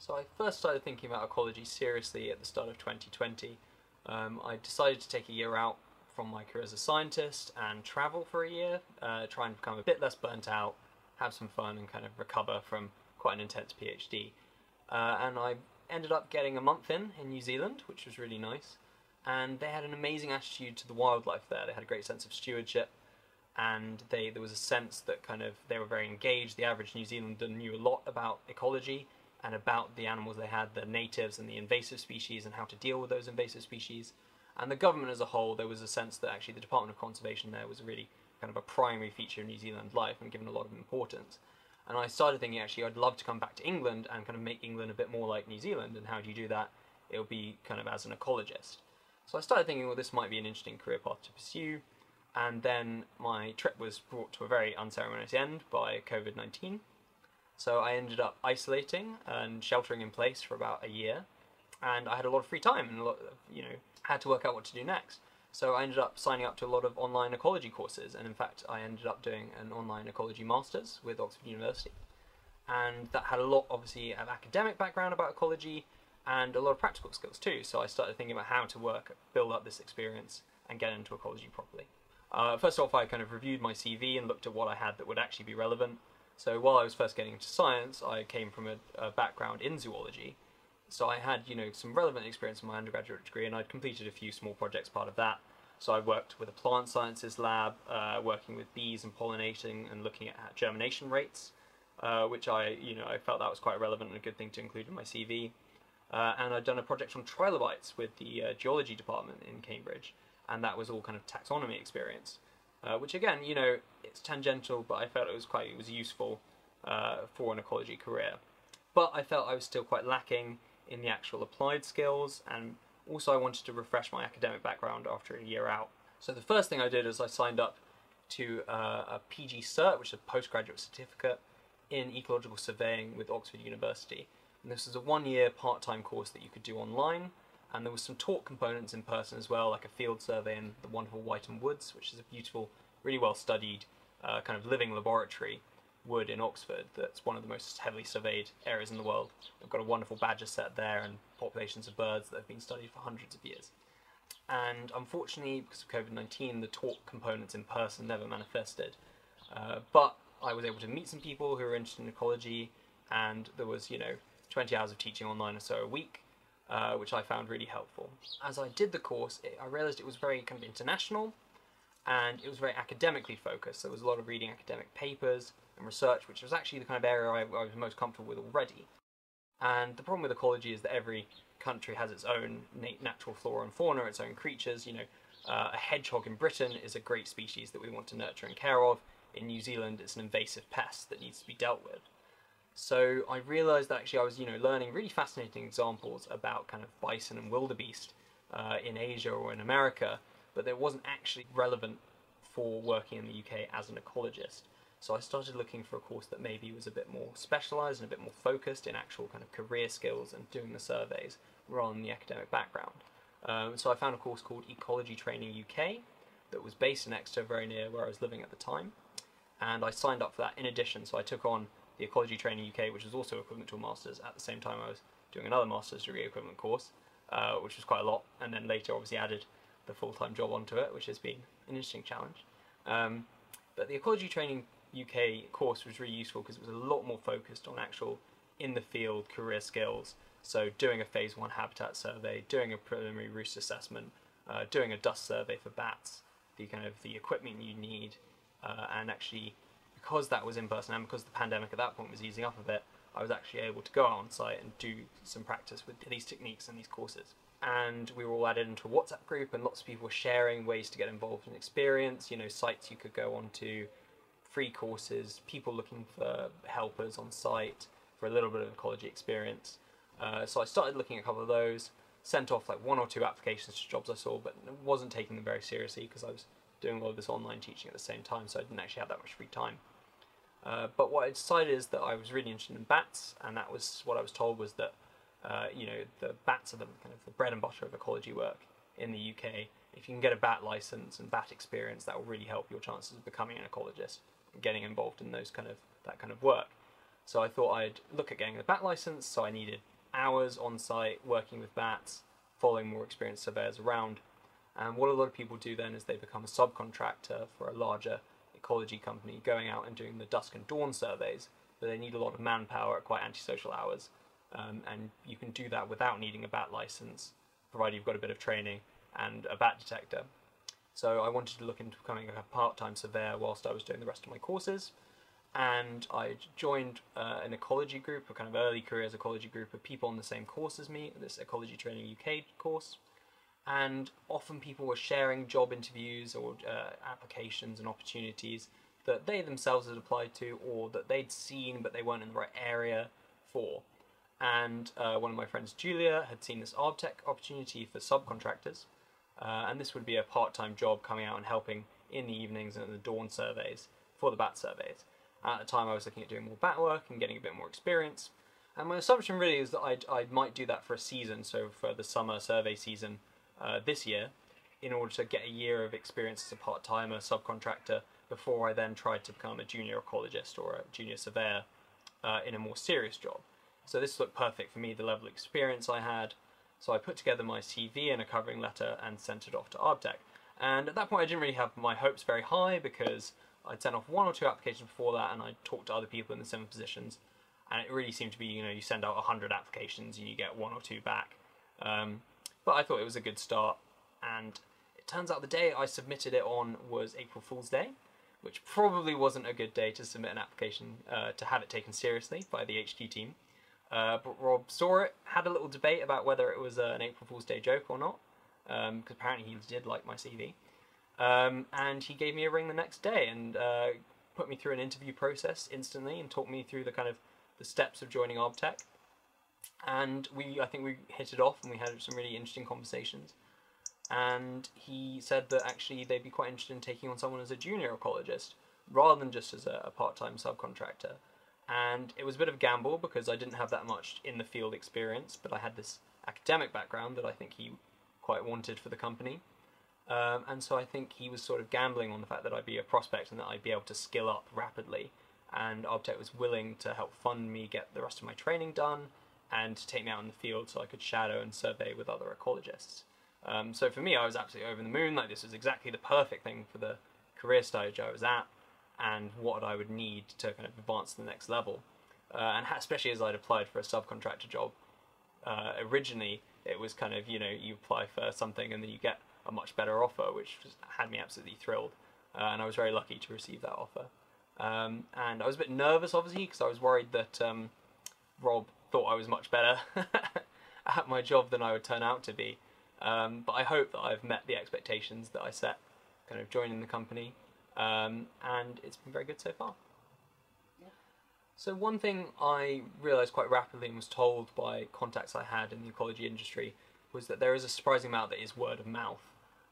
So I first started thinking about ecology seriously at the start of 2020. Um, I decided to take a year out from my career as a scientist and travel for a year, uh, try and become a bit less burnt out, have some fun, and kind of recover from quite an intense PhD. Uh, and I ended up getting a month in in New Zealand, which was really nice. And they had an amazing attitude to the wildlife there. They had a great sense of stewardship, and they there was a sense that kind of they were very engaged. The average New Zealander knew a lot about ecology and about the animals they had, the natives and the invasive species, and how to deal with those invasive species. And the government as a whole, there was a sense that actually the Department of Conservation there was really kind of a primary feature of New Zealand life and given a lot of importance. And I started thinking actually I'd love to come back to England and kind of make England a bit more like New Zealand. And how do you do that? It would be kind of as an ecologist. So I started thinking, well, this might be an interesting career path to pursue. And then my trip was brought to a very unceremonious end by COVID 19. So I ended up isolating and sheltering in place for about a year, and I had a lot of free time and a lot, of, you know, had to work out what to do next. So I ended up signing up to a lot of online ecology courses, and in fact, I ended up doing an online ecology masters with Oxford University, and that had a lot, obviously, of academic background about ecology and a lot of practical skills too. So I started thinking about how to work, build up this experience, and get into ecology properly. Uh, first off, I kind of reviewed my CV and looked at what I had that would actually be relevant. So while I was first getting into science, I came from a, a, background in zoology. So I had, you know, some relevant experience in my undergraduate degree, and I'd completed a few small projects part of that. So I worked with a plant sciences lab, uh, working with bees and pollinating and looking at germination rates, uh, which I, you know, I felt that was quite relevant and a good thing to include in my CV. Uh, and I'd done a project on trilobites with the uh, geology department in Cambridge, and that was all kind of taxonomy experience uh, which again, you know, it's tangential, but I felt it was quite it was useful uh, for an ecology career. But I felt I was still quite lacking in the actual applied skills, and also I wanted to refresh my academic background after a year out. So the first thing I did is I signed up to uh, a PG Cert, which is a postgraduate certificate in ecological surveying with Oxford University. And this is a one-year part-time course that you could do online, and there was some talk components in person as well, like a field survey in the wonderful Wytham Woods, which is a beautiful, really well studied uh, kind of living laboratory wood in Oxford that's one of the most heavily surveyed areas in the world. They've got a wonderful badger sett there and populations of birds that have been studied for hundreds of years. And unfortunately, because of COVID-19, the talk components in person never manifested. Uh, but I was able to meet some people who were interested in ecology, and there was, you know, 20 hours of teaching online or so a week, uh, which I found really helpful. As I did the course, it, I realised it was very kind of international and it was very academically focused. So There was a lot of reading academic papers and research, which was actually the kind of area I, I was most comfortable with already. And the problem with ecology is that every country has its own natural flora and fauna, its own creatures. You know, uh, a hedgehog in Britain is a great species that we want to nurture and care of. In New Zealand, it's an invasive pest that needs to be dealt with. So I realised that actually I was, you know, learning really fascinating examples about kind of bison and wildebeest uh, in Asia or in America, but that wasn't actually relevant for working in the UK as an ecologist. So I started looking for a course that maybe was a bit more specialised and a bit more focused in actual kind of career skills and doing the surveys rather than the academic background. Um, so I found a course called Ecology Training UK that was based in Exeter, very near where I was living at the time. And I signed up for that in addition, so I took on the Ecology Training UK, which was also equivalent to a master's. At the same time, I was doing another master's degree equivalent course, uh, which was quite a lot, and then later obviously added the full-time job onto it, which has been an interesting challenge. Um, but the Ecology Training UK course was really useful because it was a lot more focused on actual in-the-field career skills. So doing a phase one habitat survey, doing a preliminary roost assessment, uh, doing a dusk survey for bats, the kind of the equipment you need, uh, and actually because that was in person and because the pandemic at that point was easing up a bit, I was actually able to go on site and do some practice with these techniques and these courses. And we were all added into a WhatsApp group, and lots of people were sharing ways to get involved in experience. You know, sites you could go on to, free courses, people looking for helpers on site for a little bit of ecology experience. Uh, so I started looking at a couple of those, sent off like one or two applications to jobs I saw, but wasn't taking them very seriously because I was doing all of this online teaching at the same time, so I didn't actually have that much free time. Uh, but what I decided is that I was really interested in bats, and that was what I was told was that uh, you know the bats are the kind of the bread and butter of ecology work in the UK. If you can get a bat license and bat experience, that will really help your chances of becoming an ecologist getting involved in those kind of that kind of work. So I thought I'd look at getting a bat license. So I needed hours on site working with bats, following more experienced surveyors around. And what a lot of people do then is they become a subcontractor for a larger ecology company, going out and doing the dusk and dawn surveys, but they need a lot of manpower at quite antisocial hours. Um, and you can do that without needing a bat license, provided you've got a bit of training and a bat detector. So I wanted to look into becoming a part-time surveyor whilst I was doing the rest of my courses. And I joined uh, an ecology group, a kind of early careers ecology group of people on the same course as me, this Ecology Training UK course. And often people were sharing job interviews or uh, applications and opportunities that they themselves had applied to or that they'd seen but they weren't in the right area for. And uh, one of my friends, Julia, had seen this ArbTech opportunity for subcontractors uh, and this would be a part-time job coming out and helping in the evenings and the dawn surveys for the bat surveys. At the time I was looking at doing more bat work and getting a bit more experience. And my assumption really is that I might do that for a season, so for the summer survey season uh, this year, in order to get a year of experience as a part-timer subcontractor before I then tried to become a junior ecologist or a junior surveyor uh, in a more serious job. So this looked perfect for me, the level of experience I had, so I put together my CV and a covering letter and sent it off to ArbTech. And at that point I didn't really have my hopes very high because I'd sent off one or two applications before that and I'd talked to other people in the similar positions and it really seemed to be, you know, you send out 100 applications and you get one or two back. Um, but I thought it was a good start and it turns out the day I submitted it on was April Fool's Day, which probably wasn't a good day to submit an application uh, to have it taken seriously by the HQ team. Uh, but Rob saw it, had a little debate about whether it was uh, an April Fool's Day joke or not, because um, apparently he did like my CV. Um, and he gave me a ring the next day and uh, put me through an interview process instantly and talked me through the kind of the steps of joining ArbTech. And we, I think we hit it off and we had some really interesting conversations. And he said that actually they'd be quite interested in taking on someone as a junior ecologist rather than just as a, a part-time subcontractor and it was a bit of a gamble because I didn't have that much in the field experience, but I had this academic background that I think he quite wanted for the company. Um, and so I think he was sort of gambling on the fact that I'd be a prospect and that I'd be able to skill up rapidly. And ArbTech was willing to help fund me get the rest of my training done and to take me out in the field so I could shadow and survey with other ecologists. Um, so for me, I was absolutely over the moon. Like this was exactly the perfect thing for the career stage I was at and what I would need to kind of advance to the next level. Uh, and especially as I'd applied for a subcontractor job, uh, originally it was kind of, you know, you apply for something and then you get a much better offer, which had me absolutely thrilled. Uh, and I was very lucky to receive that offer. Um, and I was a bit nervous, obviously, because I was worried that um, Rob thought I was much better at my job than I would turn out to be. Um, but I hope that I've met the expectations that I set kind of joining the company um, and it's been very good so far. Yeah. So one thing I realised quite rapidly and was told by contacts I had in the ecology industry was that there is a surprising amount that is word of mouth.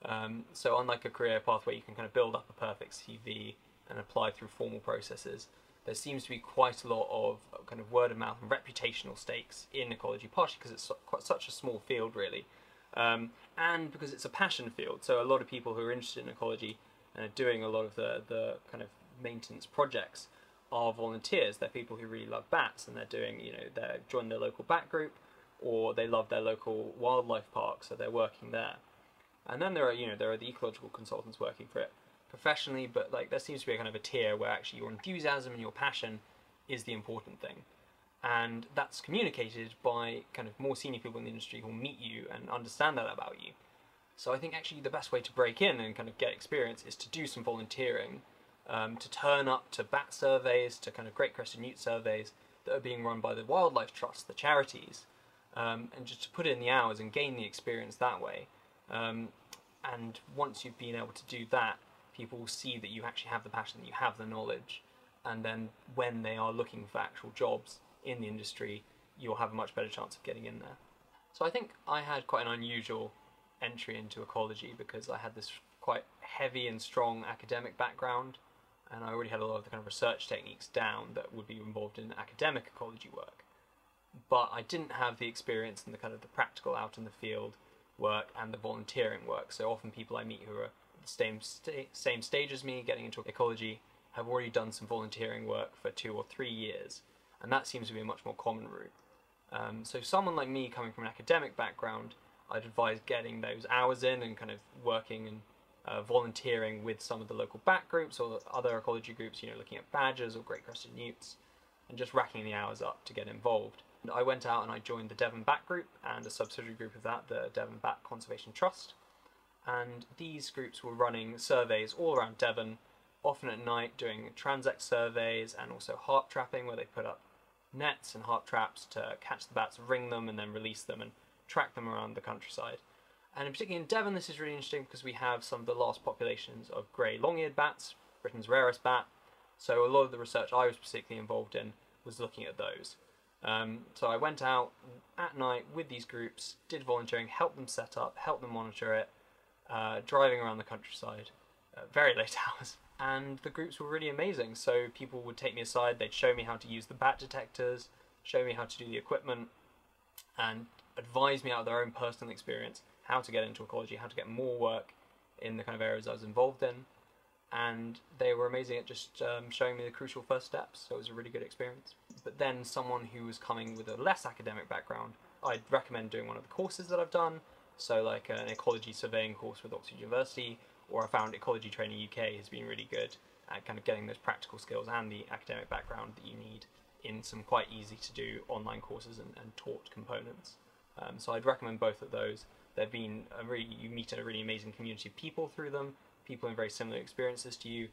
Um, so unlike a career pathway, you can kind of build up a perfect CV and apply through formal processes. There seems to be quite a lot of kind of word of mouth and reputational stakes in ecology, partially because it's quite such a small field, really, um, and because it's a passion field. So a lot of people who are interested in ecology and are doing a lot of the, the kind of maintenance projects are volunteers. They're people who really love bats and they're doing, you know, they're joining their local bat group or they love their local wildlife park, so they're working there. And then there are, you know, there are the ecological consultants working for it professionally, but like there seems to be a kind of a tier where actually your enthusiasm and your passion is the important thing. And that's communicated by kind of more senior people in the industry who'll meet you and understand that about you. So I think actually the best way to break in and kind of get experience is to do some volunteering, um, to turn up to bat surveys, to kind of great crested newt surveys that are being run by the Wildlife Trust, the charities, um, and just to put in the hours and gain the experience that way. Um, and once you've been able to do that, people will see that you actually have the passion, that you have the knowledge, and then when they are looking for actual jobs in the industry, you'll have a much better chance of getting in there. So I think I had quite an unusual entry into ecology because I had this quite heavy and strong academic background and I already had a lot of the kind of research techniques down that would be involved in academic ecology work. But I didn't have the experience and the kind of the practical out in the field work and the volunteering work. So often people I meet who are the same, same stage as me getting into ecology have already done some volunteering work for two or three years. And that seems to be a much more common route. Um, so someone like me coming from an academic background, I'd advise getting those hours in and kind of working and uh, volunteering with some of the local bat groups or other ecology groups, you know, looking at badgers or great crested newts, and just racking the hours up to get involved. And I went out and I joined the Devon Bat Group and a subsidiary group of that, the Devon Bat Conservation Trust. And these groups were running surveys all around Devon, often at night, doing transect surveys and also harp trapping, where they put up nets and harp traps to catch the bats, ring them, and then release them and track them around the countryside. And in particular in Devon, this is really interesting because we have some of the last populations of grey long-eared bats, Britain's rarest bat. So a lot of the research I was particularly involved in was looking at those. Um, so I went out at night with these groups, did volunteering, helped them set up, helped them monitor it, uh, driving around the countryside, uh, very late hours. And the groups were really amazing. So people would take me aside, they'd show me how to use the bat detectors, show me how to do the equipment, and advise me out of their own personal experience how to get into ecology, how to get more work in the kind of areas I was involved in. And they were amazing at just um, showing me the crucial first steps, so it was a really good experience. But then someone who was coming with a less academic background, I'd recommend doing one of the courses that I've done, so like an ecology surveying course with Oxford University, or I found Ecology Training UK has been really good at kind of getting those practical skills and the academic background that you need in some quite easy to do online courses and, and taught components. Um, so I'd recommend both of those. They've been a really you meet a really amazing community of people through them, people in very similar experiences to you,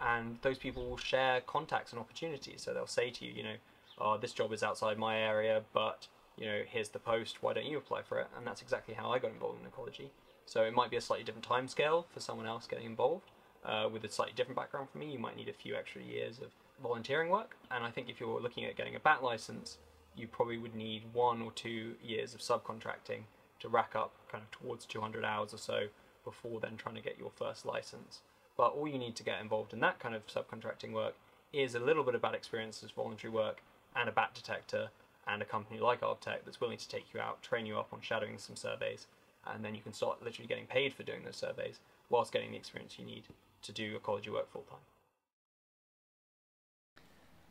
and those people will share contacts and opportunities. So they'll say to you, you know, oh, this job is outside my area, but you know, here's the post. Why don't you apply for it? And that's exactly how I got involved in ecology. So it might be a slightly different time scale for someone else getting involved. Uh, with a slightly different background from me, you might need a few extra years of volunteering work. And I think if you're looking at getting a bat license, you probably would need one or two years of subcontracting to rack up kind of towards 200 hours or so before then trying to get your first license. But all you need to get involved in that kind of subcontracting work is a little bit of bat experience as voluntary work and a bat detector and a company like Arbtech that's willing to take you out, train you up on shadowing some surveys, and then you can start literally getting paid for doing those surveys whilst getting the experience you need to do your ecology work full time.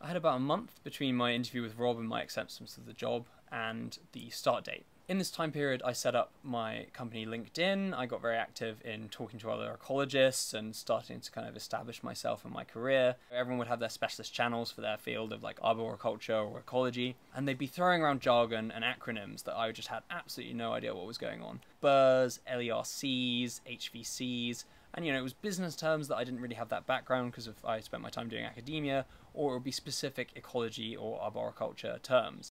I had about a month between my interview with Rob and my acceptance of the job and the start date. In this time period, I set up my company LinkedIn. I got very active in talking to other ecologists and starting to kind of establish myself in my career. Everyone would have their specialist channels for their field of like arboriculture or ecology, and they'd be throwing around jargon and acronyms that I just had absolutely no idea what was going on. BRRRRs, LERCs, HVCs, and you know it was business terms that I didn't really have that background because I spent my time doing academia, or it would be specific ecology or arboriculture terms.